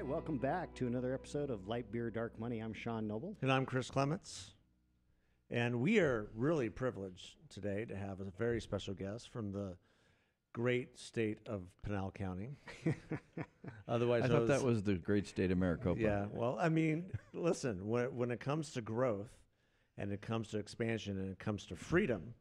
right, welcome back to another episode of Light Beer Dark Money. I'm Sean Noble. And I'm Chris Clements. And we are really privileged today to have a very special guest from the great state of Pinal County. Otherwise, I thought that was the great state of Maricopa. Yeah, well, I mean, listen, when it, when it comes to growth and it comes to expansion and it comes to freedom,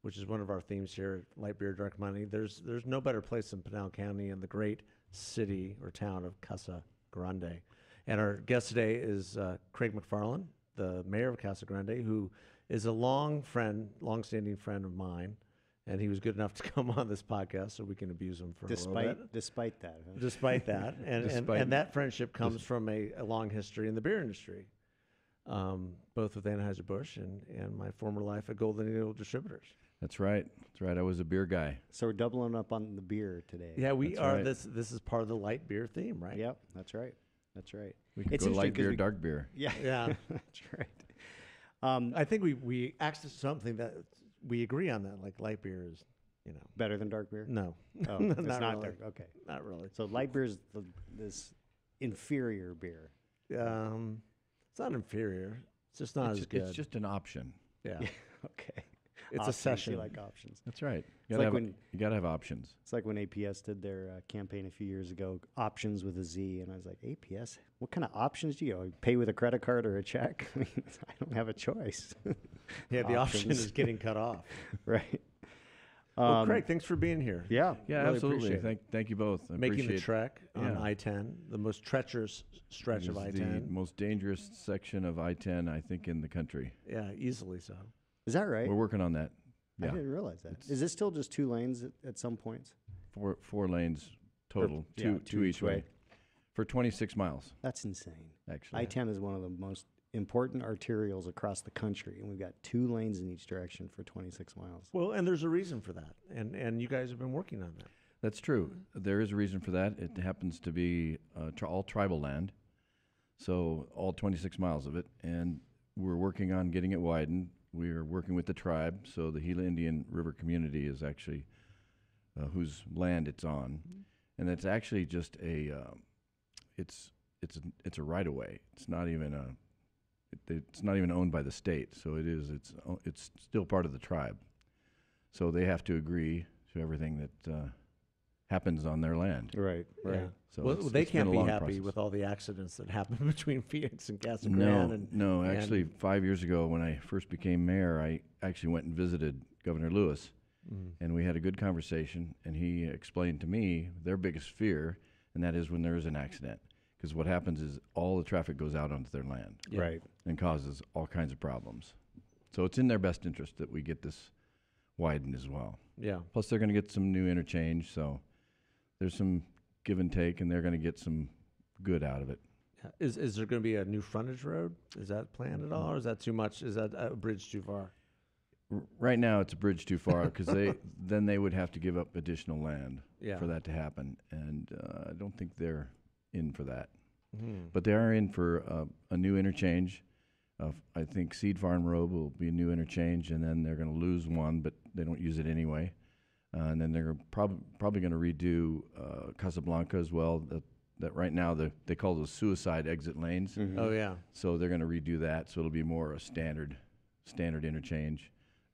which is one of our themes here at Light Beer Dark Money, there's there's no better place than Pinal County and the great city or town of Casa Grande. And our guest today is uh, Craig McFarland, the mayor of Casa Grande, who is a long friend, long-standing friend of mine, and he was good enough to come on this podcast so we can abuse him for a little bit Despite despite that, huh? despite that, and, and, Despite- and that friendship comes from a, a long history in the beer industry, um, both with Anheuser Busch and, and my former life at Golden Eagle Distributors. That's right. That's right. I was a beer guy. so we're doubling up on the beer today. Yeah, we That's are. right. This this is part of the light beer theme, right? Yep, that's right. That's right. We could It's go interesting light 'cause beer, we- dark beer. Yeah, Yeah. that's right. Um, I think we we access something that we agree on that. Like light beer is, you know, better than dark beer. no, Oh, not it's not really. dark. Okay, not really. so light beer is the, this inferior beer. Um, it's not inferior. It's just not it's, as good. it's just an option. yeah. Yeah, okay. It's Options, a session. You like options. That's right. You like gotta, have, when- you gotta have options. It's like when APS did their uh, campaign a few years ago, options with a Z, and I was like, APS, what kind of options do you have? pay with a credit card or a check? I mean, I don't have a choice, yeah, the option is getting cut off. right? well, Um, Craig, thanks for being here. Yeah, Yeah, Really absolutely. Thank, thank you both. I making the appreciate trek on Yeah. I-10, the most treacherous stretch of I-10. the most dangerous section of I-10, I think, in the country. yeah, easily so. Is that right? We're working on that. I didn't realize that. It's- Is it still just two lanes at, at some points? four four lanes total, yeah, two two two each each way, way. for 26 miles. That's insane. Actually, I 10 is one of the most important arterials across the country, and we've got two lanes in each direction for 26 miles. Well, and there's a reason for that, and and you guys have been working on that. That's true. There is a reason for that. It happens to be uh, tri- all tribal land, so all 26 miles of it, and we're working on getting it widened. We are working with the tribe, so the Gila Indian River community is actually uh, whose land it's on, and it's actually just a, um, it's it's a, it's a right of way. It's not even a, it, it's not even owned by the state, so it is it's it's still part of the tribe. So they have to agree to everything that uh, happens on their land. Right, Yeah. So well, it's- they it's can't be happy process. with all the accidents that happen between Phoenix and Casa Grande. No, and, no. and- Actually, five years ago, when I first became mayor, I actually went and visited Governor Lewis, Mm. and we had a good conversation. And he explained to me their biggest fear, and that is when there is an accident, because what happens is all the traffic goes out onto their land Yeah. right. and causes all kinds of problems. So it's in their best interest that we get this widened as well. yeah. Plus, they're going to get some new interchange, so there's some give and take, and they're going to get some good out of it. Is Is there going to be a new frontage road? Is that planned at all, or is that too much? Is that a bridge too far? Right now, it's a bridge too far because they then they would have to give up additional land Yeah. for that to happen, and uh, I don't think they're in for that. Mhm. But they are in for uh, a new interchange. Uh, I think Seed Farm Road will be a new interchange, and then they're going to lose one, but they don't use it anyway. Uh, and then they're prob- probably going to redo uh, Casa Blanca as well. That, that right now the, they call those suicide exit lanes. Mhm. Oh yeah. So they're going to redo that, so it'll be more a standard, standard interchange.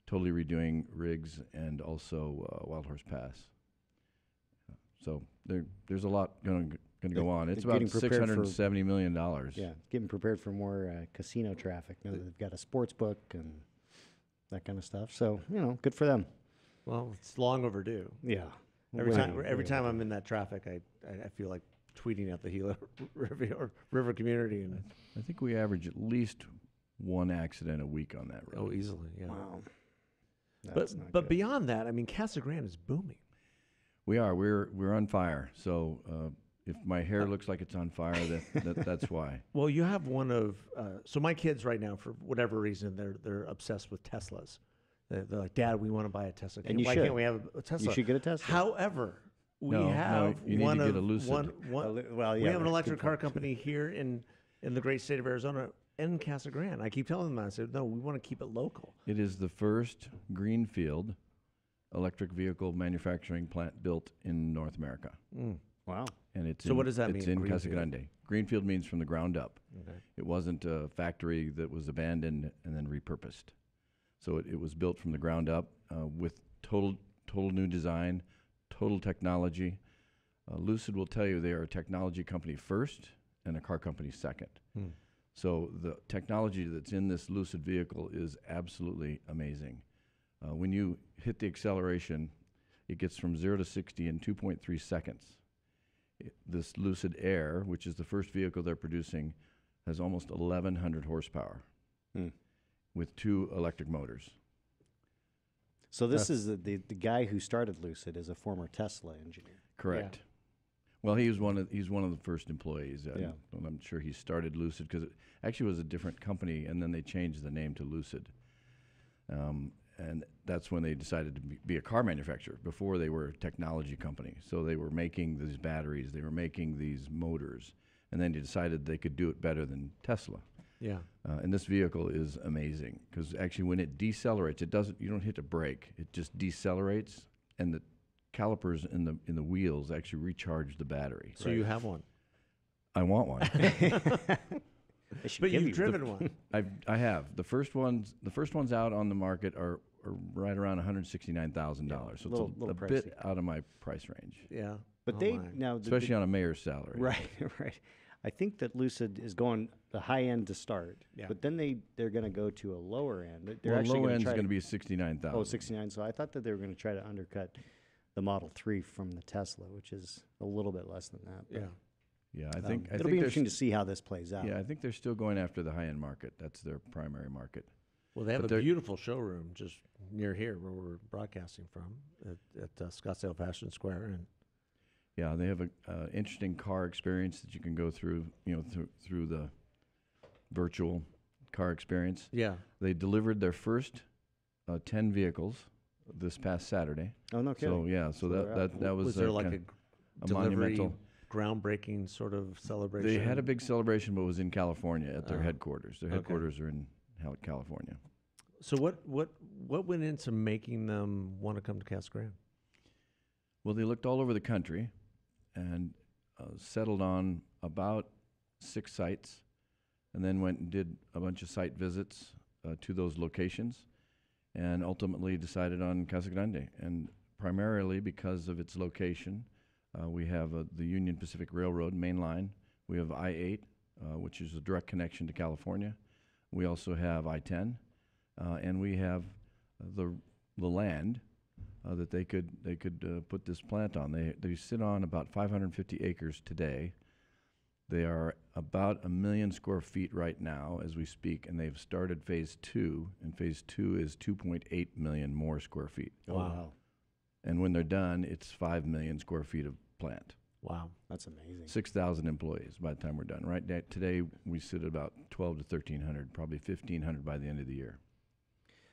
Totally redoing Riggs and also uh, Wild Horse Pass. So there, there's a lot going to go on. It's about getting six prepared for- hundred and seventy million dollars. Yeah, getting prepared for more uh, casino traffic. Now that they've got a sports book and that kind of stuff. So, you know, good for them. Well, it's long overdue. Yeah. Every Way, time, every time. I'm in that traffic, I, I, I feel like tweeting at the Gila River, river community, and I think we average at least one accident a week on that road. oh, easily, yeah. Wow. But That's not but good. beyond that, I mean, Casa Grande is booming. We are. We're we're on fire. So uh, if my hair looks like it's on fire, that, that that's why. Well, you have one of uh, so my kids right now, for whatever reason, they're they're obsessed with Teslas. They're, they're like, Dad, we want to buy a Tesla. And you Why should. can't we have a Tesla? you should get a Tesla. However, we No, no, have you need one to get of a Lucid. one one. A li- well, we have an electric car point. company here in in the great state of Arizona in Casa Grande. I keep telling them. I said, no, we want to keep it local. It is the first greenfield electric vehicle manufacturing plant built in North America. Mm. Wow. and it's So in, what does that it's mean, It's in Casa? Grande. Greenfield means from the ground up. Okay. It wasn't a factory that was abandoned and then repurposed. So it, it was built from the ground up uh, with total total new design, total technology. Uh, Lucid will tell you they are a technology company first and a car company second. Hmm. So the technology that's in this Lucid vehicle is absolutely amazing. Uh, when you hit the acceleration, it gets from zero to 60 in 2.3 seconds. It- this Lucid Air, which is the first vehicle they're producing, has almost 1,100 horsepower Hmm. With two electric motors. So this That's- is the, the the guy who started Lucid is a former Tesla engineer. Correct. Well, he was one of he's one of the first employees. Uh, Yeah. I'm sure he started Lucid because it actually was a different company, and then they changed the name to Lucid. Um, and that's when they decided to be, be a car manufacturer. Before they were a technology company, so they were making these batteries, they were making these motors, and then they decided they could do it better than Tesla. Yeah. Uh, and this vehicle is amazing because actually, when it decelerates, it doesn't. You don't hit a brake; it just decelerates, and the calipers in the in the wheels actually recharge the battery. So you have one, I want one. They should but give you've you- driven one. I've I have the first ones. The first ones out on the market are, are right around one hundred sixty nine thousand dollars. So little- it's a, little a bit out of my price range, Yeah. But Oh they my. now the- the- especially on a mayor's salary. right right. I think that Lucid is going the high end to start, Yeah. but then they they're going to go to a lower end. They're- They're Well, actually low going end's to try going to to be sixty nine thousand. oh 69. So I thought that they were going to try to undercut the Model 3 from the Tesla, which is a little bit less than that. but, Yeah. Yeah, I um, think I it'll think be interesting to see how this plays out. Yeah, I think they're still going after the high end market. That's their primary market. Well, they have But a beautiful showroom just near here where we're broadcasting from at, at uh, Scottsdale Fashion Square, and Yeah, they have a uh, interesting car experience that you can go through. You know, through through the virtual car experience. yeah, They delivered their first uh, ten vehicles this past Saturday. Oh no kidding. So yeah, so So that that, that was, was there a like a, a delivery monumental. groundbreaking sort of celebration? They had a big celebration, but it was in California at their Oh, headquarters. Their okay. headquarters are in California. So what what what went into making them want to come to Casa Grande? Well, they looked all over the country and uh, settled on about six sites, and then went and did a bunch of site visits uh, to those locations, and ultimately decided on Casa Grande. And primarily because of its location, uh, we have uh, the Union Pacific Railroad main line. We have I 8, uh, which is a direct connection to California. We also have I 10, uh, and we have the, the land uh, that they could they could uh, put this plant on. They they sit on about 550 acres today. They are about a million square feet right now as we speak, and they've started phase two, and phase two is 2.8 million more square feet. oh, Wow. wow. And when they're done, it's five million square feet of plant. Wow. That's amazing. 6,000 employees by the time we're done. Right now, today we sit at about 12 to 1,300, probably 1,500 by the end of the year.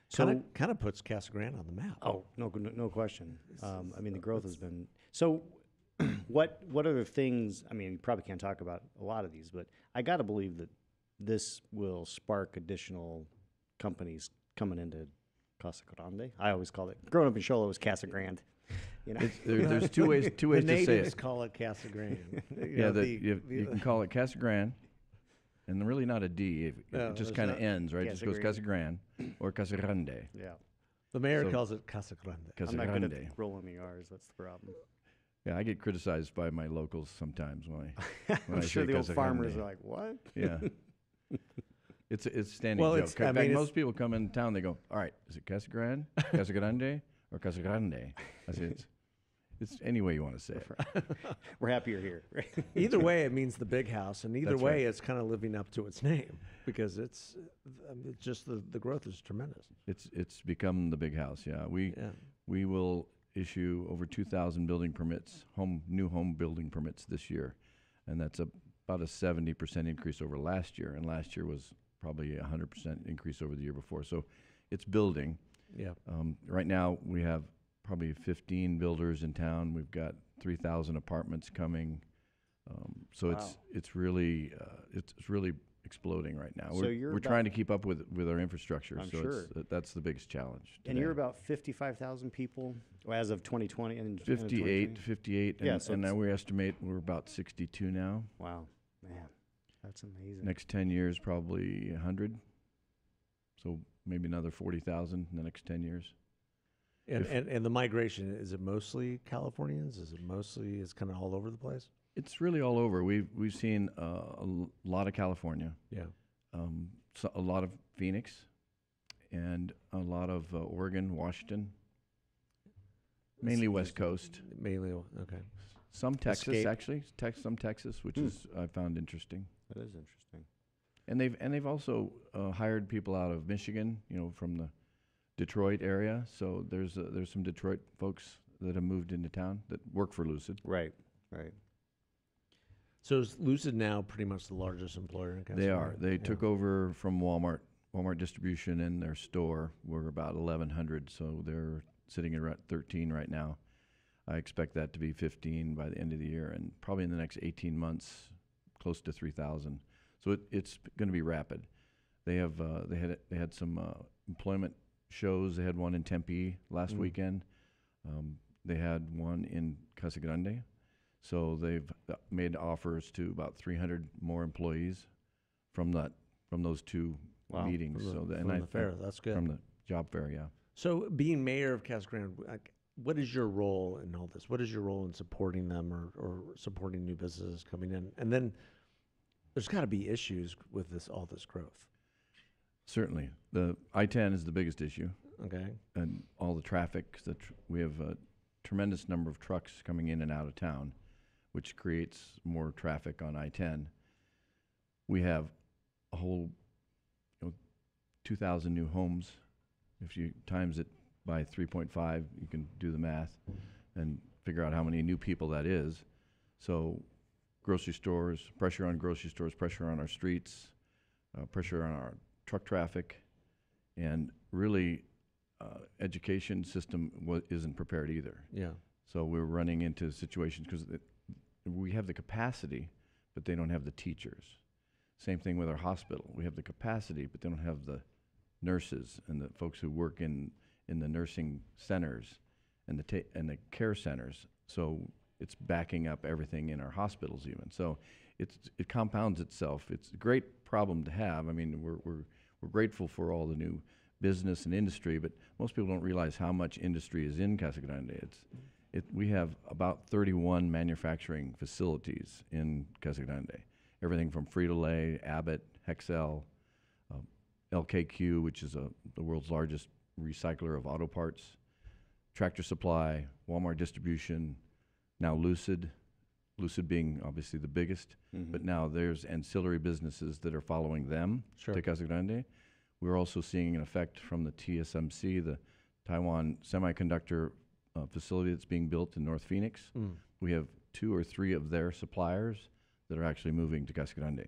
So kind of kind of puts Casa Grande on the map. Oh, no, no, no question. Um, I mean, the growth has been so. what what other things? I mean, you probably can't talk about a lot of these, but I got to believe that this will spark additional companies coming into Casa Grande. I always called it. Growing up in Shola was Casa Grande. You know, there, there's two ways two ways the to say natives it. call it Casa Grande. You Yeah, know, the, the- you, the- you can call it Casa Grande, and really not a D. It, No, it just kind of ends, right? It just goes Casa Grande or Casa Grande. yeah. the mayor so- calls it Casa Grande. Casa I'm not good Grande. at rolling the R's. That's the problem. Yeah, I get criticized by my locals sometimes when I when I'm I sure say the old farmers Grande. are like, "What?" Yeah. It's it's standing Well, joke. it's- In I fact, mean, most people come in town. They go, "All right, is it Casa Grande, Casa Grande, or Casa Grande?" I say, "It's, it's any way you want to say it." We're happy you're here. Either way, it means the big house, and either That's way, right. it's kind of living up to its name because it's, um, it's just the, the growth is tremendous. It's it's become the big house. Yeah, we Yeah. we will issue over 2,000 building permits, home new home building permits this year, and that's a, about a 70% increase over last year. And last year was probably a 100% increase over the year before. So it's building. Yeah. Um, right now, we have probably 15 builders in town. We've got 3,000 apartments coming. Um, so it's Wow. it's really uh, it's, it's really exploding right now. So we're you're we're trying to keep up with with our infrastructure. I'm so sure. it's, uh, that's the biggest challenge. And you're about fifty-five thousand people as of twenty twenty and. 58, 58, and, Yeah, so and now we estimate we're about 62 now. Wow, man, that's amazing. Next 10 years, probably 100. So maybe another 40,000 in the next 10 years. And, If- and and the migration is it mostly Californians? Is it mostly it's kind of all over the place? It's really all over. We've we've seen uh, a l- lot of California, Yeah. um, so a lot of Phoenix, and a lot of uh, Oregon, Washington, mainly West Coast. Mainly okay. Some Texas Escape. actually, tex- some Texas, which Hmm. is I found interesting. That is interesting. And they've and they've also uh, hired people out of Michigan, you know, from the Detroit area. So there's uh, there's some Detroit folks that have moved into town that work for Lucid. Right, right. So is Lucid now pretty much the largest employer in California? They are. They took over from Walmart. Walmart distribution in their store were about 1,100, so they're sitting at around 13 right now. I expect that to be 15 by the end of the year, and probably in the next 18 months, close to 3,000. So it, it's going to be rapid. They have uh, they had they had some uh, employment shows. They had one in Tempe last Mm. weekend. Um, they had one in Casa Grande. So they've uh, made offers to about 300 more employees from that from those two Wow. meetings. The, so the, from and I, fair. That's good. from the job fair, yeah. So, being mayor of Casa Grande, like, what is your role in all this? What is your role in supporting them or, or supporting new businesses coming in? And then there's got to be issues with this all this growth. Certainly, the I-10 is the biggest issue, Okay. and all the traffic. The tr- we have a tremendous number of trucks coming in and out of town, which creates more traffic on I-10. We have a whole, you know, 2,000 new homes. If you times it by 3.5, you can do the math and figure out how many new people that is. So, grocery stores, pressure on grocery stores, pressure on our streets, uh, pressure on our truck traffic, and really, uh, education system wa- isn't prepared either. Yeah. So we're running into situations because we have the capacity, but they don't have the teachers. Same thing with our hospital. We have the capacity, but they don't have the nurses and the folks who work in, in the nursing centers and the ta- and the care centers. So it's backing up everything in our hospitals even. So it's it compounds itself. It's a great problem to have. I mean, we're we're we're grateful for all the new business and industry, but most people don't realize how much industry is in Casa Grande. It's it, we have about 31 manufacturing facilities in Casa Grande. Everything from Frito-Lay, Abbott, Hexcel, um, LKQ, which is a, the world's largest recycler of auto parts, Tractor Supply, Walmart Distribution, now Lucid, Lucid being obviously the biggest, Mm-hmm. but now there's ancillary businesses that are following them Sure. to Casa Grande. We're also seeing an effect from the TSMC, the Taiwan Semiconductor uh, facility that's being built in North Phoenix. Mm. We have two or three of their suppliers that are actually moving to Casa Grande.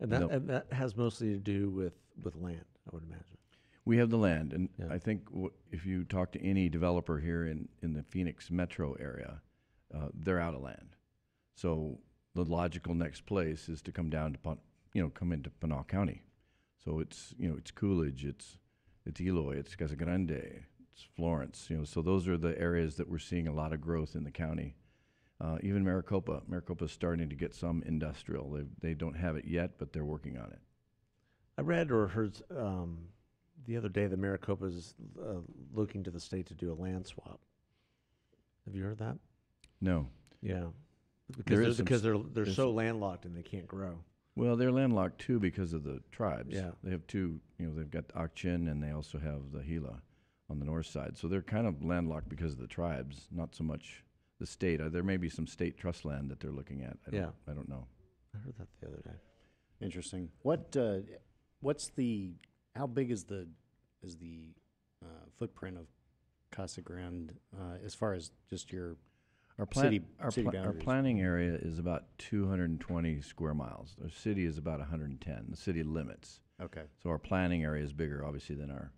And that and that has mostly to do with with land, I would imagine. We have the land, and Yeah. I think w- if you talk to any developer here in, in the Phoenix metro area, uh, they're out of land. So the logical next place is to come down to, Pon- you know, come into Pinal County. So it's, you know, it's Coolidge, it's, it's Eloy, it's Casa Grande, it's Florence, you know, so those are the areas that we're seeing a lot of growth in the county. Uh, even Maricopa, Maricopa's starting to get some industrial. They, they don't have it yet, but they're working on it. I read or heard um, the other day that Maricopa is uh, looking to the state to do a land swap. Have you heard that? No. Yeah. Because There they're, because they're they're so landlocked and they can't grow. Well, they're landlocked too because of the tribes. Yeah. They have two, you know, they've got Ak-Chin and they also have the Gila on the north side. So they're kind of landlocked because of the tribes, not so much the state. Uh, there may be some state trust land that they're looking at. I don't, Yeah. I don't know. I heard that the other day. Interesting. What, uh, what's the, how big is the, is the, uh, footprint of Casa Grande, uh, as far as just your, Our, plan, City- our, city pla- our planning area is about 220 square miles. Our city is about 110, the city limits. okay, So our planning area is bigger, obviously, than our.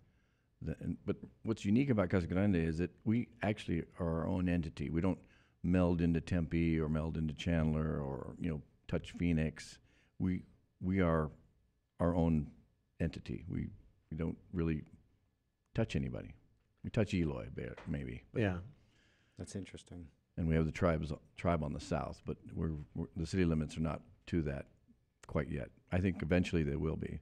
The, and, but what's unique about Casa Grande is that we actually are our own entity. We don't meld into Tempe or meld into Chandler or you know touch Phoenix. We we are our own entity. We we don't really touch anybody. We touch Eloy maybe, but, Yeah. That's interesting. And we have the tribes tribe on the south, but we're, we're the city limits are not to that quite yet. I think eventually they will be.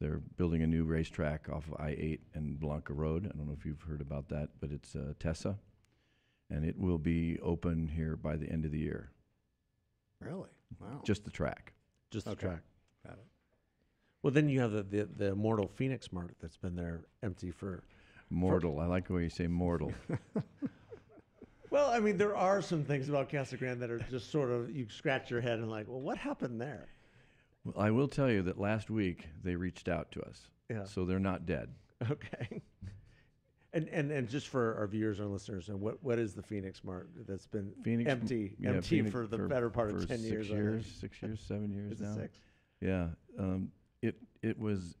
They're building a new racetrack off of I-8 and Blanca Road. I don't know if you've heard about that, but it's uh, Tessa, and it will be open here by the end of the year. Really? Wow. Just the track. Just the Okay. track. Got it. Well, then you have the, the, the immortal Phoenix Mart that's been there empty for. Mortal. I like the way you say mortal. Well, I mean, there are some things about Casa Grande that are just sort of, you scratch your head and like, well, what happened there? well, I will tell you that last week they reached out to us, Yeah. so they're not dead. Okay. And, and, and just for our viewers and listeners, and what, what is the Phoenix Mart that's been Phoenix empty, yeah, empty Phoenix for the better part of for 10 six years? Years, six years, seven years now. six? Yeah, um, it it was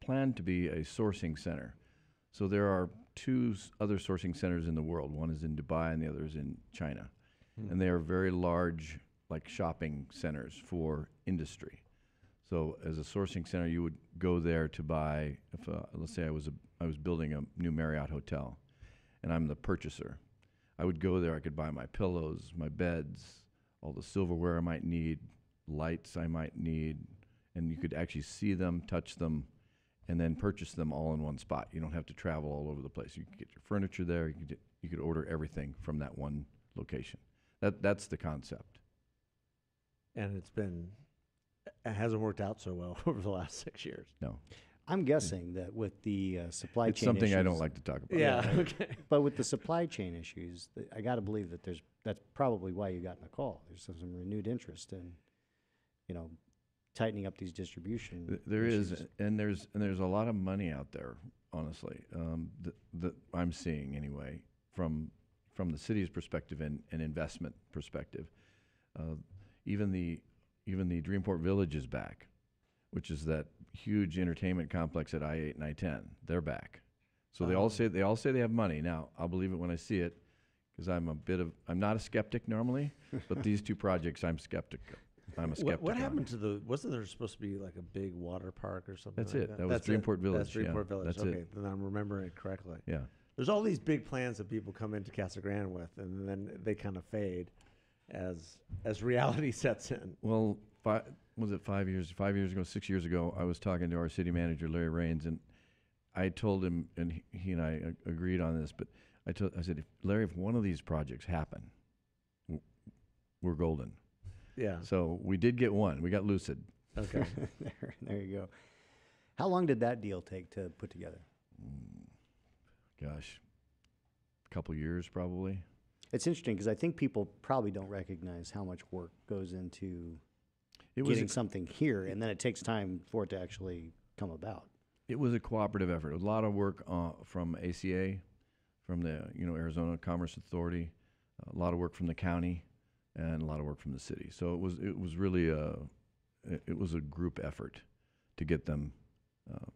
planned to be a sourcing center. So there are two other sourcing centers in the world. One is in Dubai, and the other is in China, Hmm. and they are very large, like shopping centers for industry. So as a sourcing center, you would go there to buy. If uh, let's say I was a, I was building a new Marriott hotel, and I'm the purchaser, I would go there. I could buy my pillows, my beds, all the silverware I might need, lights I might need, and you could actually see them, touch them, and then purchase them all in one spot. You don't have to travel all over the place. You could get your furniture there. You could get, you could order everything from that one location. That that's the concept. And it's been, it hasn't worked out so well over the last six years. No, I'm guessing that with the uh, supply it's chain something I don't like to talk about. Yeah. Okay. But with the supply chain issues, th- I got to believe that there's that's probably why you got in the call. There's some, some renewed interest in, you know, tightening up these distribution. Th- There is, issues. and there's and there's a lot of money out there. Honestly, um, that that I'm seeing anyway from from the city's perspective and, and investment perspective. Uh, even the even the Dreamport Village is back, which is that huge entertainment complex at I-8 and I-10. They're back, so they Oh. all say they all say they have money. Now I'll believe it when I see it, because I'm a bit of I'm not a skeptic normally, but these two projects I'm skeptic. I'm a skeptic. What, what happened to the? Wasn't there supposed to be like a big water park or something? That's like it. That, That was That's it. Dreamport Village, That's yeah. Dreamport Village. That's it. okay, then I'm remembering it correctly. Yeah. There's all these big plans that people come into Casa Grande with, and then they kind of fade as as reality sets in. Well, five, was it five years? Five years ago, six years ago, I was talking to our city manager, Larry Rains, and I told him, and he, he and I a- agreed on this. But I told, I said, if, Larry, if one of these projects happen, we're golden. Yeah. So we did get one. We got Lucid. Okay. there, there you go. How long did that deal take to put together? Gosh, a couple years probably. It's interesting because I think people probably don't recognize how much work goes into It was getting a, something here, and then it takes time for it to actually come about. it was a cooperative effort. A lot of work uh, from ACA, from the you know Arizona Commerce Authority, a lot of work from the county, and a lot of work from the city. So it was it was really a it, it was a group effort to get them uh,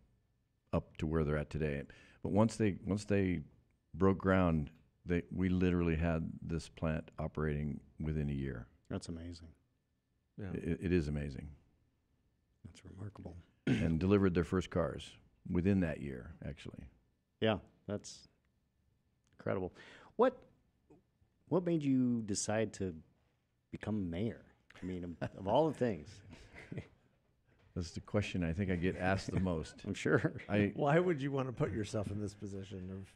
up to where they're at today. But once they once they broke ground, they we literally had this plant operating within a year. That's amazing. Yeah. It, it is amazing, That's remarkable. and delivered their first cars within that year. Actually, Yeah, that's incredible. What what made you decide to become mayor? I mean, of, of all the things, that's the question I think I get asked the most. I'm sure. I Why would you want to put yourself in this position of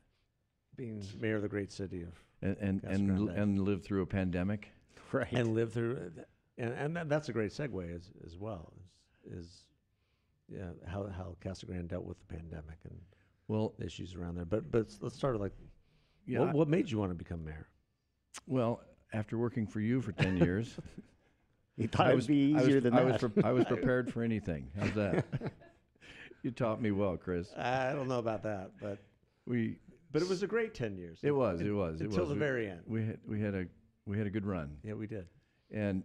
being mayor of the great city of and and and, l- and live through a pandemic. right. and live through and and that, that's a great segue as as well is, is yeah how how Casa Grande dealt with the pandemic and Well, issues around there. But but let's start with like yeah. what, what made you want to become mayor? well, after working for you for ten years, you thought I it was would be I was, easier than I that. was, pre- I was prepared for anything. How's that? you taught me well, Chris. I don't know about that, but We but it was a great ten years. it was it was it until was. the We- very end. We had we had a we had a good run, Yeah, we did. and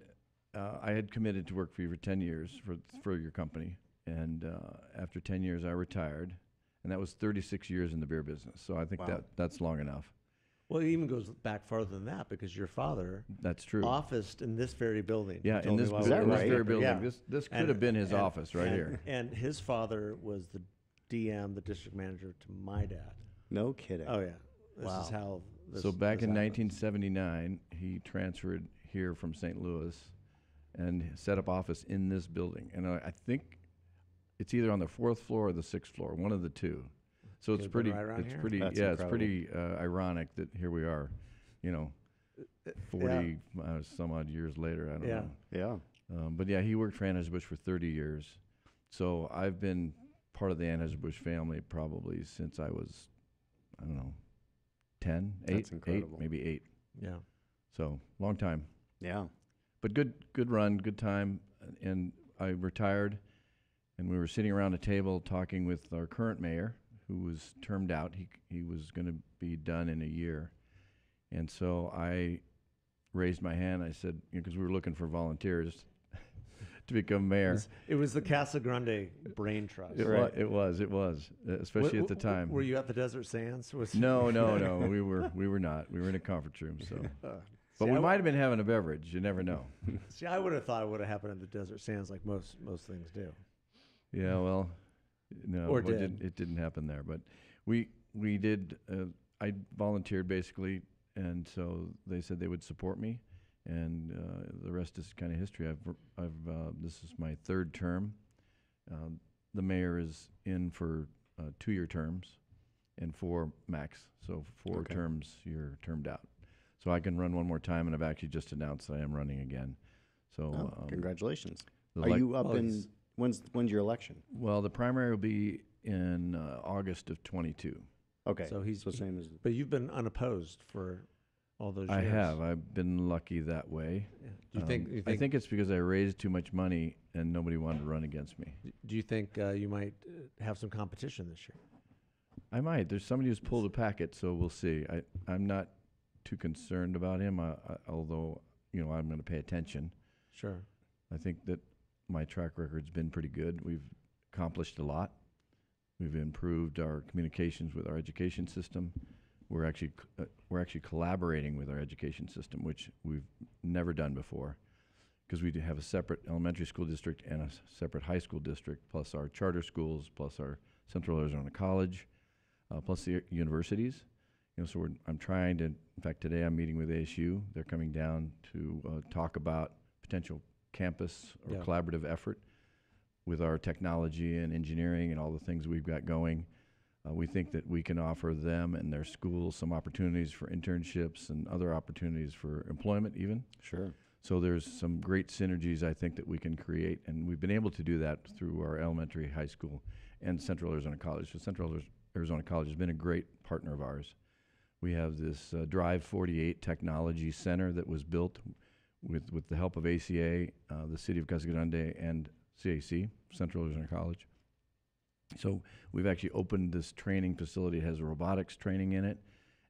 uh, I had committed to work for you for ten years for for your company, and uh, after ten years, I retired, and that was thirty six years in the beer business. So I think Wow. that that's long enough. Well, it even goes back farther than that because your father That's true. officed in this very building. Yeah, in this, while bu- we in this right? very building. Yeah. This this could And- have been his and- office right and- here. And his father was the DM, the district manager to my dad. No kidding. Oh yeah, this Wow. is how. This, so back this in happened. 1979, he transferred here from St. Louis and set up office in this building. And I, I think it's either on the fourth floor or the sixth floor, one of the two. So it's pretty. right it's here? pretty. That's yeah, incredible. it's pretty uh, ironic that here we are. You know, 40 uh, some odd years later. I don't Yeah. know. Yeah. Um, but yeah, he worked for Anheuser-Busch for 30 years. So I've been part of the Anheuser-Busch family probably since I was, I don't know, 10, 8, That's incredible. 8, maybe 8. Yeah. So long time. Yeah. But good good run, good time. And I retired and we were sitting around a table talking with our current mayor who was termed out. He he was going to be done in a year. And so I raised my hand. I said, because we were looking for volunteers to become It mayor. was, it was the Casa Grande Brain Trust. It, Right. wa- it was, it was, uh, especially Wh- at the time. Were you at the Desert Sands? Was No, no, no. we were, we were not. We were in a conference room. So, Uh, but see, we I might have been having a beverage. You never know. See, I would have thought it would have happened at the Desert Sands, like most most things do. Yeah, well, no, Or it did. didn't, it didn't happen there. But we we did. Uh, I volunteered basically, and so they said they would support me, and uh, the rest is kind of history. I've r- I've uh, this is my third term. Um, the mayor is in for uh, two-year terms, and four max. So four Okay. terms, you're termed out. So I can run one more time, and I've actually just announced that I am running again. So Oh, um, congratulations. Are you up well, in he's- when's when's your election? well, the primary will be in uh, August of 22. Okay. So he's- so same as But you've been unopposed for all those years. I have. I've been lucky that way. Yeah. Do you think? Um, You I think? think it's because I raised too much money and nobody wanted to run against me. Do you think uh, you might uh, have some competition this year? I might. There's somebody who's pulled a packet, so we'll see. I, I'm not too concerned about him, uh, I, although you know I'm going to pay attention. Sure. I think that my track record's been pretty good. We've accomplished a lot. We've improved our communications with our education system. We're actually uh, we're actually collaborating with our education system, which we've never done before, because we do have a separate elementary school district and a separate high school district, plus our charter schools, plus our Central Arizona College, uh, plus the universities. You know, so I'm trying to. In fact, today I'm meeting with ASU. They're coming down to uh, talk about potential campus or Yeah. collaborative effort with our technology and engineering and all the things we've got going. Uh, we think that we can offer them and their schools some opportunities for internships and other opportunities for employment, even. sure. So there's some great synergies I think that we can create, and we've been able to do that through our elementary, high school, and Central Arizona College. So Central Arizona College has been a great partner of ours. We have this uh, Drive 48 Technology Center that was built with with the help of ACA, uh, the City of Casa Grande, and CAC, Central Arizona College. So we've actually opened this training facility. It has robotics training in it,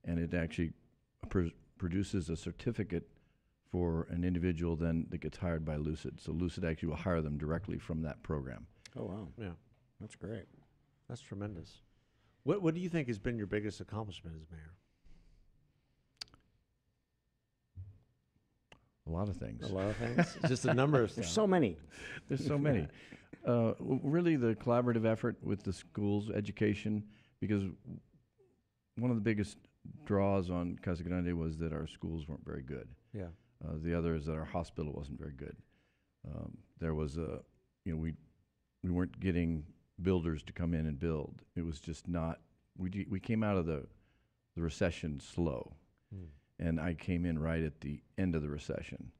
and it actually pr- produces a certificate for an individual then that gets hired by Lucid. So Lucid actually will hire them directly from that program. Oh wow, Yeah. that's great. That's tremendous. What What do you think has been your biggest accomplishment as mayor? A lot of things. A lot of things. Just a number of There's so many. There's so many. Uh, really, the collaborative effort with the schools, education, because one of the biggest draws on Casa Grande was that our schools weren't very good. yeah. Uh, the other is that our hospital wasn't very good. Um, there was a, you know, we we weren't getting builders to come in and build. It was just not. We we came out of the the recession slow, Hmm. And I came in right at the end of the recession.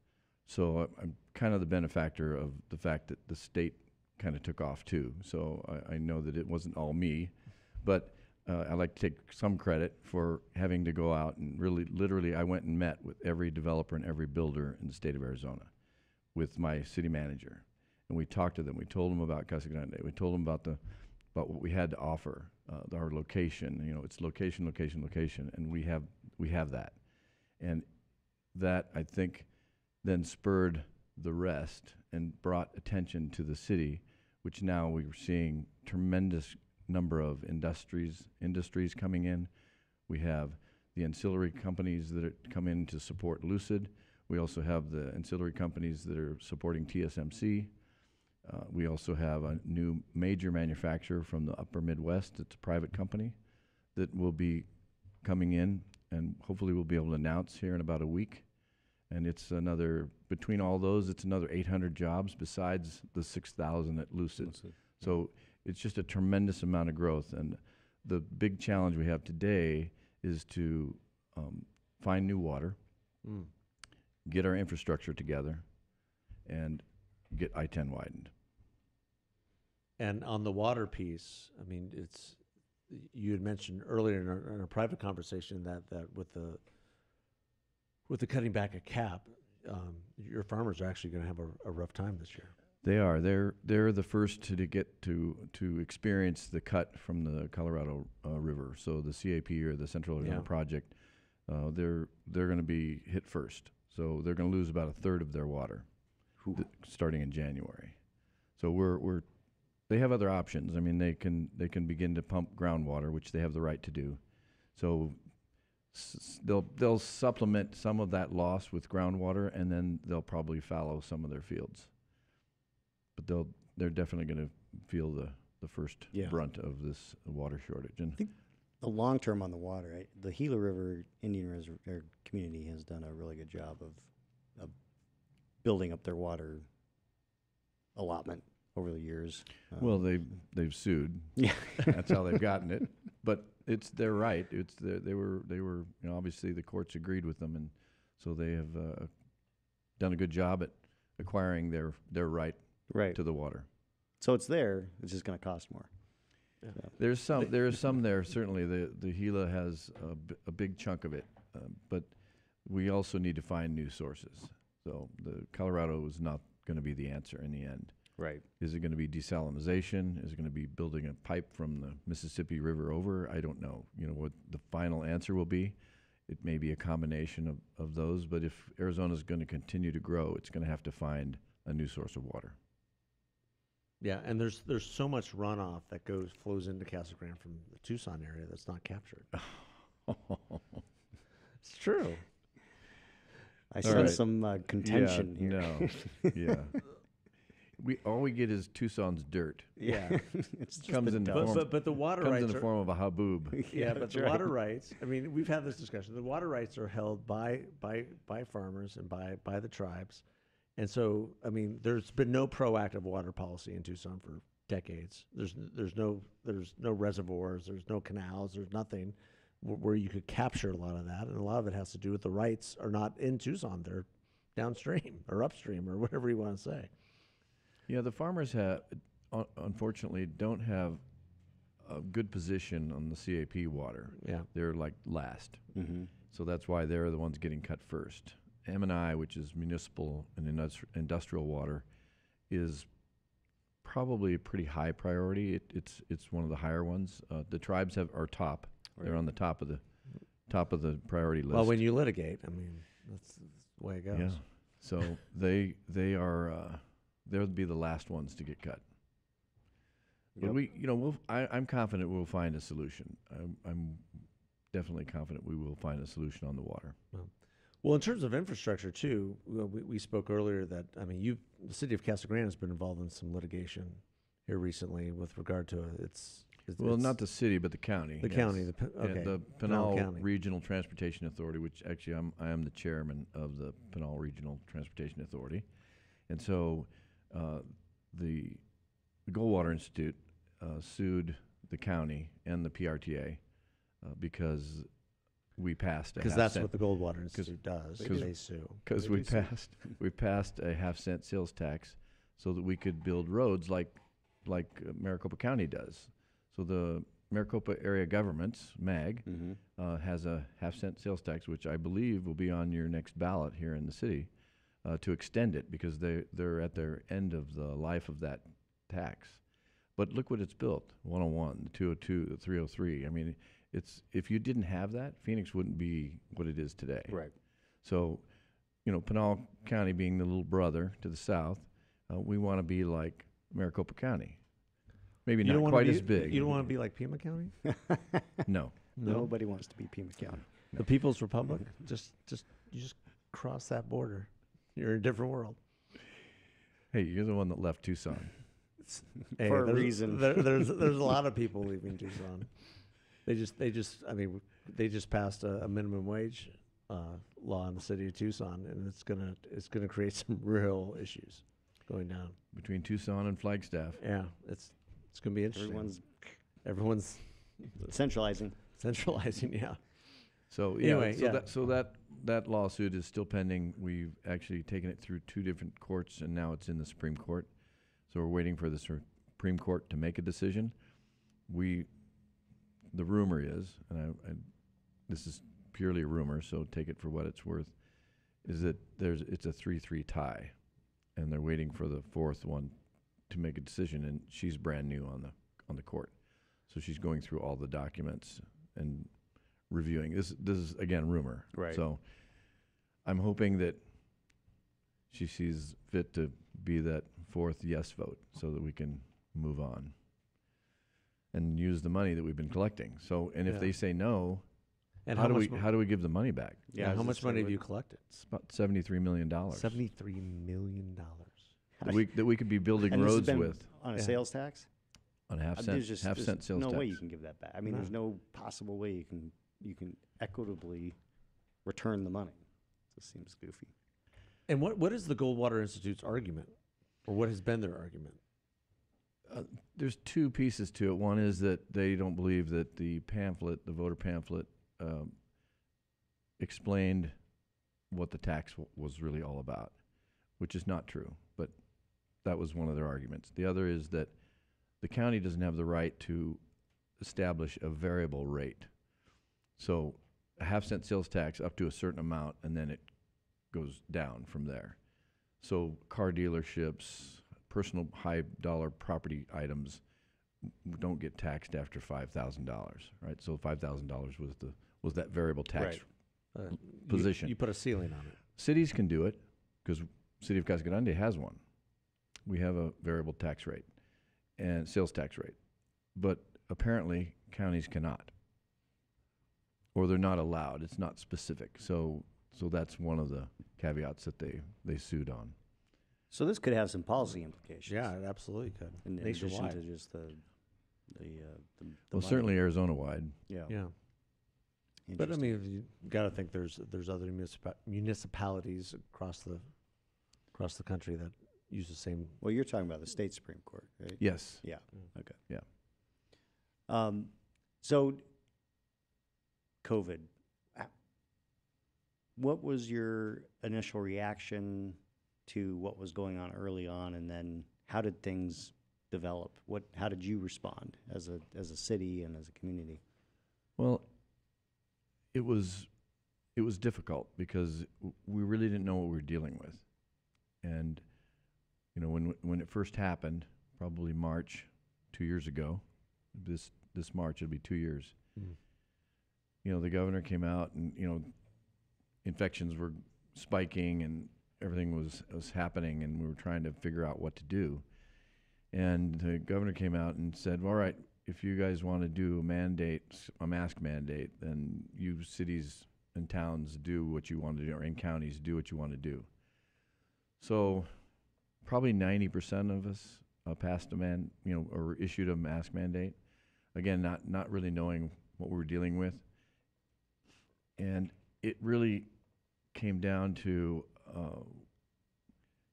So I'm kind of the benefactor of the fact that the state kind of took off too. So I, I know that it wasn't all me, but uh, I like to take some credit for having to go out and really, literally, I went and met with every developer and every builder in the state of Arizona, with my city manager, and we talked to them. We told them about Casa Grande. We told them about the about what we had to offer, uh, our location. You know, it's location, location, location, and we have we have that, and that I think then spurred the rest and brought attention to the city, which now we're seeing tremendous number of industries industries coming in. We have the ancillary companies that are- come in to support Lucid. We also have the ancillary companies that are supporting TSMC. Uh, we also have a new major manufacturer from the upper Midwest. It's a private company that will be coming in and hopefully we'll be able to announce here in about a week. And it's another, between all those, it's another 800 jobs besides the 6,000 at Lucid. So it's just a tremendous amount of growth. And the big challenge we have today is to um, find new water, Mm. get our infrastructure together, and get I 10 widened. And on the water piece, I mean, it's you had mentioned earlier in our, in our private conversation that that with the with the cutting back a CAP, um, your farmers are actually going to have a, a rough time this year. They are. They're they're the first to, to get to to experience the cut from the Colorado uh, River. So the CAP or the Central River Yeah. Project, uh, they're they're going to be hit first. So they're going to lose about a third of their water, th- starting in January. So we're we're they have other options. I mean, they can they can begin to pump groundwater, which they have the right to do. So s- they'll they'll supplement some of that loss with groundwater, and then they'll probably fallow some of their fields. But they'll they're definitely going to feel the the first Yeah. brunt of this water shortage. And I think The long term on the water, right? the Gila River Indian Reserv- or community has done a really good job of, of building up their water allotment over the years. Um, well, they they've sued. yeah, That's how they've gotten it. But it's their right. It's the, they were they were you know obviously the courts agreed with them, and so they have uh, done a good job at acquiring their their right right. to the water. So it's there. It's just going to cost more. Yeah. So, There's some there is some there certainly. The the Gila has a, b- a big chunk of it, um, but we also need to find new sources. So the Colorado is not going to be the answer in the end. Right. Is it going to be desalinization? Is it going to be building a pipe from the Mississippi River over? I don't know. You know what the final answer will be. It may be a combination of, of those, but if Arizona is going to continue to grow, it's going to have to find a new source of water. Yeah, and there's there's so much runoff that goes flows into Casa Grande from the Tucson area that's not captured. It's true. I All sense right. some uh, contention yeah, here. No, yeah. We all we get is Tucson's dirt. Yeah. it's just Comes the in the But, form- but but the water rights Comes in rights the are, form of a haboob. yeah, but the right. water rights. I mean, we've had this discussion. The water rights are held by by by farmers and by by the tribes, and so I mean, there's been no proactive water policy in Tucson for decades. There's there's no there's no reservoirs. There's no canals. There's nothing wh- where you could capture a lot of that, and a lot of it has to do with the rights are not in Tucson. They're downstream or upstream or whatever you want to say. Yeah, the farmers have, unfortunately, don't have a good position on the CAP water. Yeah. They're like last, hmm so that's why they're the ones getting cut first. M and I, which is municipal and industrial water, is probably a pretty high priority. It, it's it's one of the higher ones. Uh, the tribes have are top. They're on the top of the top of the priority list. Well, when you litigate, I mean, that's, that's the way it goes. Yeah. So they they are uh, they'll be the last ones to get cut. But Yep. we, you know, we'll, I, I'm confident we'll find a solution. I'm, I'm definitely confident we will find a solution on the water. Well, in terms of infrastructure too, well, we, we spoke earlier that I mean, you the city of Casa Grande has been involved in some litigation here recently with regard to its. its Well, its- not the city, but the county. the yes. county. The, okay, the Pinal Pinal County. Regional Transportation Authority, which actually I'm I am the chairman of the Pinal Regional Transportation Authority, and so uh, the the Goldwater Institute uh, sued the county and the PRTA uh, because we passed a because half that's cent- what the Goldwater Institute does. They They, sue. because we do sue. passed we passed a half cent sales tax so that we could build roads like like uh, Maricopa County does. So the Maricopa area governments MAG hmm uh, has a half cent sales tax, which I believe will be on your next ballot here in the city uh, to extend it because they they're at their end of the life of that tax. But look what it's built: 101, the 202, the 303. I mean, it's if you didn't have that, Phoenix wouldn't be what it is today. Right. So, you know, Pinal County being the little brother to the south, uh, we want to be like Maricopa County. Maybe You don't wanna quite be, as big. You don't want to be like Pima County. No. No. Nobody wants to be Pima County. The People's Republic. just, just you just cross that border. You're in a different world. Hey, you're the one that left Tucson. Hey, For a there's- reason. There, there's there's a lot of people leaving Tucson. They just they just I mean they just passed a, a minimum wage uh, law in the city of Tucson, and it's gonna it's gonna create some real issues going down. Between Tucson and Flagstaff. Yeah, it's it's gonna be interesting. Everyone's everyone's centralizing. centralizing. Yeah. So yeah, Anyway, so yeah. that so that that lawsuit is still pending. We've actually taken it through two different courts, and now it's in the Supreme Court. So we're waiting for the Supreme Court to make a decision. We, the rumor is, and I, I, this is purely a rumor, so take it for what it's worth, is that there's it's a three-three tie, and they're waiting for the fourth one to make a decision. And she's brand new on the on the court, so she's going through all the documents and reviewing. This this is again rumor. Right. So I'm hoping that she sees fit to be that fourth yes vote so that we can move on and use the money that we've been collecting. So and if Yeah. they say no, And how, how, do much we mo- how do we give the money back? yeah, how much money have you collected? It's about 73 million dollars Seventy three million dollars. that we that we could be building And this has roads been with on a Yeah. sales tax. on a half Uh, cent there's just half there's cent sales no tax. way you can give that back. I mean, No. there's no possible way you can you can equitably return the money. This seems goofy. And what what is the Goldwater Institute's argument, or what has been their argument? Uh, there's two pieces to it. One is that they don't believe that the pamphlet, the voter pamphlet, um, explained what the tax w- was really all about, which is not true. But that was one of their arguments. The other is that the county doesn't have the right to establish a variable rate. So a half cent sales tax up to a certain amount, and then it goes down from there. So car dealerships, personal high dollar property items don't get taxed after five thousand dollars, right? So five thousand dollars was the was that variable tax. Right. Uh, you- Position. You, put a ceiling on it. Cities can do it because City of Casa Grande has one. We have a variable tax rate and sales tax rate, but apparently counties cannot, or they're not allowed. It's not specific. So so that's one of the caveats that they they sued on. So this could have some policy implications. Yeah, it absolutely could. in, in addition Nationwide. to just the the uh, the, the Well, money. certainly Arizona wide. Yeah. Yeah, but I mean, you got to think there's there's other municipa- municipalities across the across the country that use the same. well, you're talking about the state supreme court, right? Yes. Yeah. Mm. Okay. Yeah. Um, so, COVID. What was your initial reaction to what was going on early on, and then how did things develop? What? How did you respond as a as a city and as a community? Well, it was it was difficult because we really didn't know what we were dealing with, and you know when when it first happened, probably March two years ago, this this March it'll be two years. Mm. You know the governor came out and you know infections were spiking and everything was was happening and we were trying to figure out what to do, and the governor came out and said, "All right, if you guys want to do a mandate, a mask mandate, then you cities and towns do what you want to do, or in counties do what you want to do. So, probably ninety percent of us uh, passed a man, you know, or issued a mask mandate. Again, not not really knowing what we were dealing with, and it really came down to. Uh,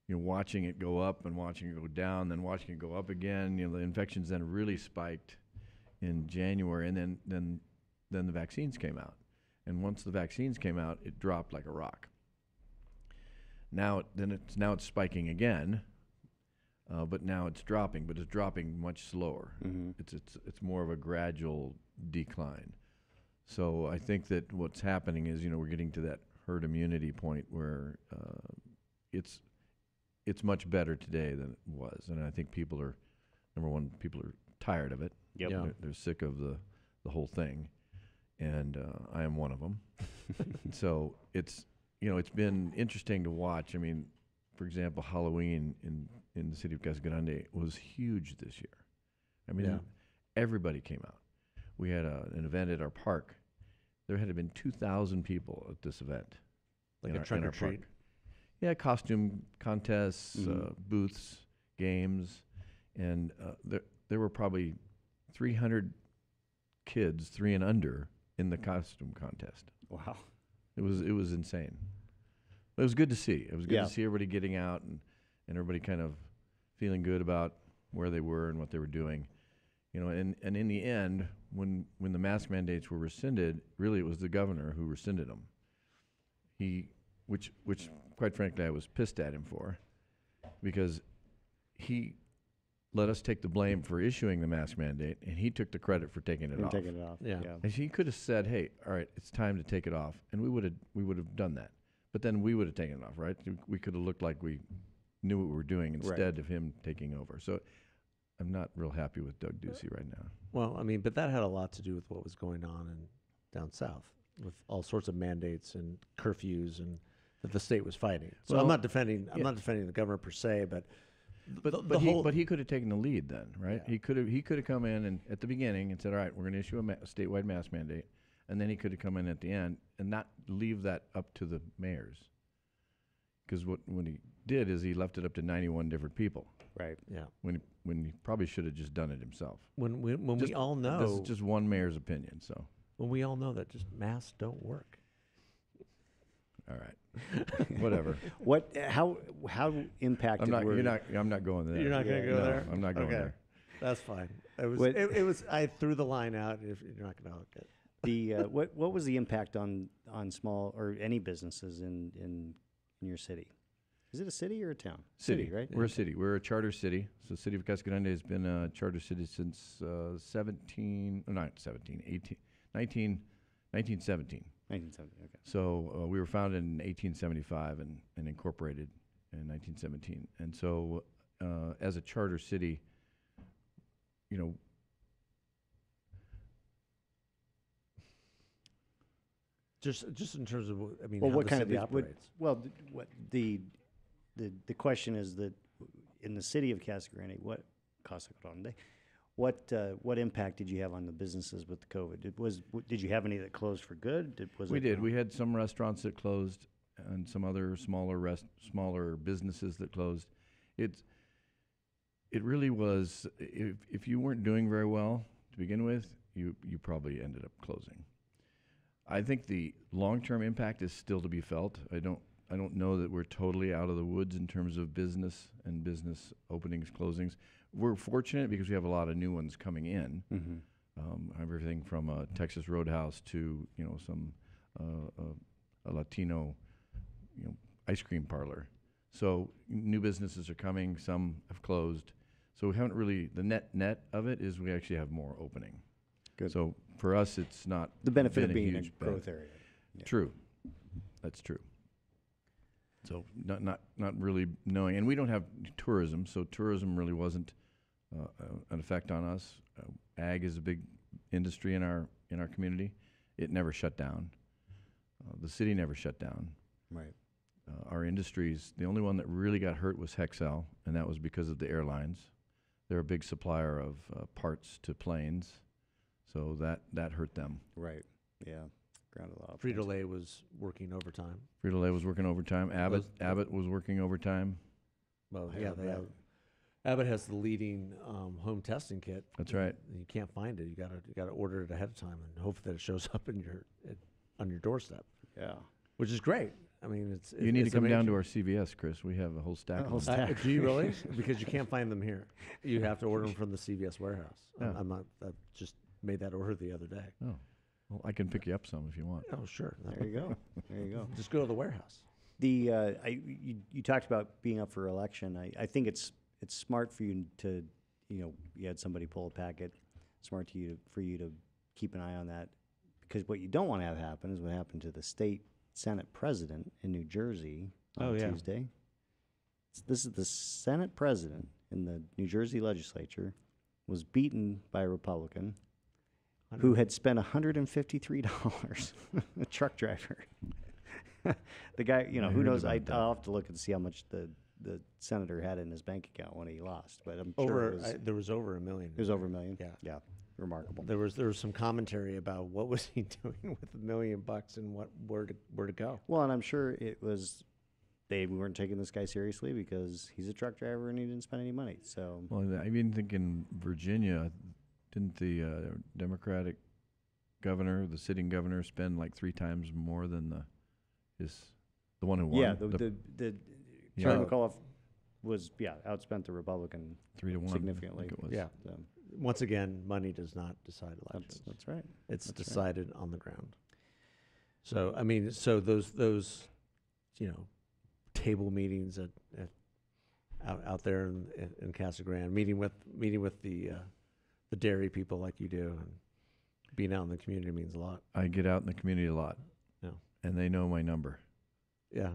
you know, watching it go up and watching it go down, then watching it go up again. You know, the infections then really spiked in January, and then then then the vaccines came out, and once the vaccines came out, it dropped like a rock. Now then it's now it's spiking again, uh, but now it's dropping, but it's dropping much slower. Mm-hmm. It's it's it's more of a gradual decline. So I think that what's happening is you know we're getting to that herd immunity point where uh, it's it's much better today than it was, and I think people are number one people are tired of it. Yep. Yeah. They're, they're sick of the the whole thing, and uh, I am one of them. so it's you know it's been interesting to watch. I mean, for example, Halloween in in the city of Casa Grande was huge this year. I mean, Yeah. everybody came out. We had a, an event at our park there had been 2,000 people at this event. Like in a our- in or our park. Yeah, costume contests, uh, Mhm. booths, games, and uh, there there were probably 300 kids, three and under, in the costume contest. Wow. It was it was insane. It was good to see. It was good Yeah. to see everybody getting out and, and everybody kind of feeling good about where they were and what they were doing. You know, and, and in the end, when when the mask mandates were rescinded, really it was the governor who rescinded them. He, which which quite frankly I was pissed at him for, because he let us take the blame for issuing the mask mandate, and he took the credit for taking it You're off. taking it off. Yeah. yeah. And he could have said, "Hey, all right, it's time to take it off," and we would have we would have done that. But then we would have taken it off, right? We could have looked like we knew what we were doing Right. instead of him taking over. So I'm not real happy with Doug Ducey right now. Well, I mean, but that had a lot to do with what was going on in down south with all sorts of mandates and curfews and that the state was fighting. So Well, I'm not defending. I'm yeah. not defending the governor per se, but But the, but the he but he could have taken the lead then, right? Yeah. He could have he could have come in and at the beginning and said, "All right, we're going to issue a, ma- a statewide mask mandate," and then he could have come in at the end and not leave that up to the mayors. Because what what he did is he left it up to 91 different people Right. yeah. when he, when he probably should have just done it himself. When we when Just- we all know, This is just one mayor's opinion, so when we all know that just masks don't work. all right, whatever. What? How? How impacted I'm not. were You're not. I'm not going there. You're not going to Yeah. go No, there. I'm not going okay. there. That's fine. It was. What- It, it was. I threw the line out. If you're not going to hook it. the uh, what? What was the impact on on small or any businesses in in in your city? Is it a city or a town? City, right? We're a city. We're a charter city. So, City of Casa Grande has been a charter city since uh, 17, oh, not 17, 18, 19, 1917. 1970. Okay. So uh, we were founded in 1875 and, and incorporated in 1917. And so, uh, as a charter city, you know, Just just in terms of what- I mean, Well, how what the kind of city bus- what- operates. Well, th- what the the the question is that in the city of Casa Grande, what Casa Grande, what uh, what impact did you have on the businesses with the COVID? Did, was w- did you have any that closed for good? Did, was we did. We had some restaurants that closed and some other smaller rest, smaller businesses that closed. It's it really was if if you weren't doing very well to begin with, you you probably ended up closing. I think the long-term impact is still to be felt. I don't I don't know that we're totally out of the woods in terms of business and business openings, closings. We're fortunate because we have a lot of new ones coming in hmm um, everything from a Texas Roadhouse to you know some uh, uh, a Latino you know ice cream parlor. So new businesses are coming. Some have closed. So we haven't really the net net of it is we actually have more opening. Good. So for us, it's not The benefit of being a growth benefit. area. Yeah. True. That's true. So not not not really knowing, and we don't have tourism, so tourism really wasn't uh, uh, an effect on us. Uh, ag is a big industry in our in our community. It never shut down. Uh, the city never shut down. Right. Uh, our industries, the only one that really got hurt was Hexcel, and that was because of the airlines. They're a big supplier of uh, parts to planes, so that that hurt them. Right. Yeah. Grounded a lot. Frito. Lay was working overtime. Frito Lay was working overtime. Abbott Those- Abbott was working overtime. Well, I yeah, they have. Abbott has the leading um, home testing kit. That's right. and You can't find it. You gotta you gotta order it ahead of time and hope that it shows up in your it, on your doorstep, Yeah. which is great. I mean, it's You need to it's come down to amazing. our CVS, Chris. We have a whole stack A of whole them. stack. Uh, do you really? because you can't find them here. You have to order them from the CVS warehouse. I'm- Yeah. I'm not. I just made that order the other day. Oh, well, I can pick you up some if you want. Oh, sure. There you go. There you go. Just go to the warehouse. The uh, I, you, you talked about being up for election. I, I think it's it's smart for you to you know you had somebody pull a packet. Smart to you for you to keep an eye on that because what you don't want to have happen is what happened to the state senate president in New Jersey on Oh, yeah. Tuesday. S- This is the senate president in the New Jersey legislature was beaten by a Republican who had spent $153 a truck driver the guy you know I who knows I, i'll have to look and see how much the, the senator had in his bank account when he lost but i'm sure over it was, I, there was over a million. it was over a million Yeah. yeah remarkable. There was there was some commentary about what was he doing with a million bucks and what where to where to go. Well, and I'm sure it was they weren't taking this guy seriously because he's a truck driver and he didn't spend any money. So Well, I even think in Virginia, didn't the uh, Democratic governor, the sitting governor, spend like three times more than the his the one who won? yeah, the the, the Yeah. Terry McAuliffe was yeah outspent the Republican three to one significantly. was. Yeah. So Once again, money does not decide elections. that's right. It's That's right. decided on the ground. So I mean, so those those, you know, table meetings at, at out out there in, in, in Casa Grande, meeting with meeting with the uh, the dairy people like you do, and being out in the community means a lot. I get out in the community a lot. Yeah. And they know my number, Yeah,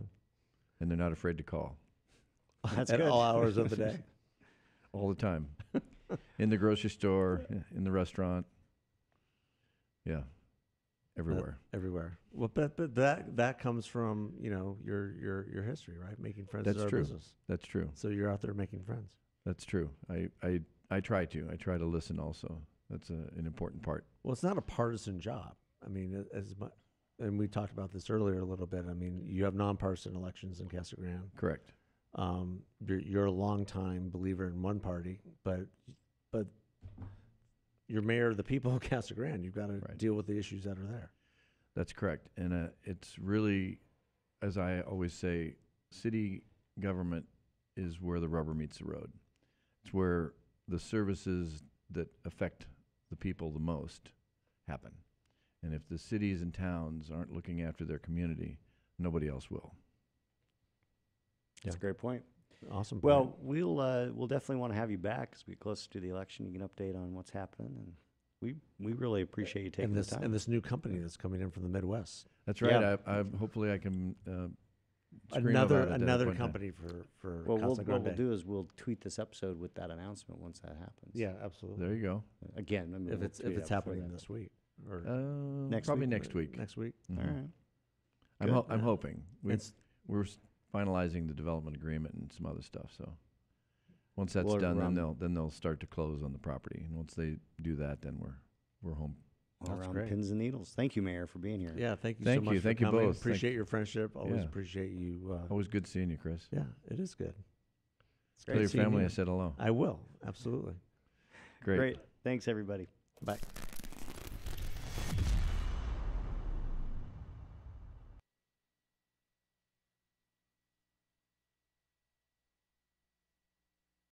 and they're not afraid to call That's at good. all hours of the day. all the time. in the grocery store, in the restaurant. Yeah. Everywhere. everywhere. Well, but but that that comes from you know your your your history, right? Making friends That's true. business. That's true. So you're out there making friends. That's true. I, I, I try to. I try to listen also. That's a, an important part. Well, it's not a partisan job. I mean, as much, and we talked about this earlier a little bit. I mean, you have nonpartisan elections in Casa Grande. Correct. Um, you're, you're a longtime believer in one party, but but you're mayor of the people of Casa Grande. You've got to Right. deal with the issues that are there. That's correct. And uh, it's really, as I always say, city government is where the rubber meets the road. It's where the services that affect the people the most happen. And if the cities and towns aren't looking after their community, nobody else will. That's a great point. Awesome. point. Well, we'll uh, we'll definitely want to have you back as we get closer to the election. You can update on what's happening, and we we really appreciate you taking and this the time. and this new company that's coming in from the Midwest. That's right. Yeah. I, I hopefully I can uh, scream Another about it at a another point in company for for well, we'll, Casa what we'll Grande. do is we'll tweet this episode with that announcement once that happens. Yeah, absolutely. There you go. Again, I mean, if we'll it's if it it's out before happening that, this week or Uh, Next probably week? next week. next week. but- Mhm. All right. I'm, Good. ho- I'm hoping. We, It's we're s- finalizing the development agreement and some other stuff. So once that's Well, done, then they'll then they'll start to close on the property. And once they do that, then we're we're home. All That's around great. pins and needles. Thank you, Mayor, for being here. yeah. Thank you Thank so much. you. for Thank you coming. both. Thank- Appreciate your friendship. Always Yeah. appreciate you. Uh, Always good seeing you, Chris. yeah, it is good. It's Tell your seeing family you. I said hello. I will absolutely. Great. Great. Thanks, everybody. Bye.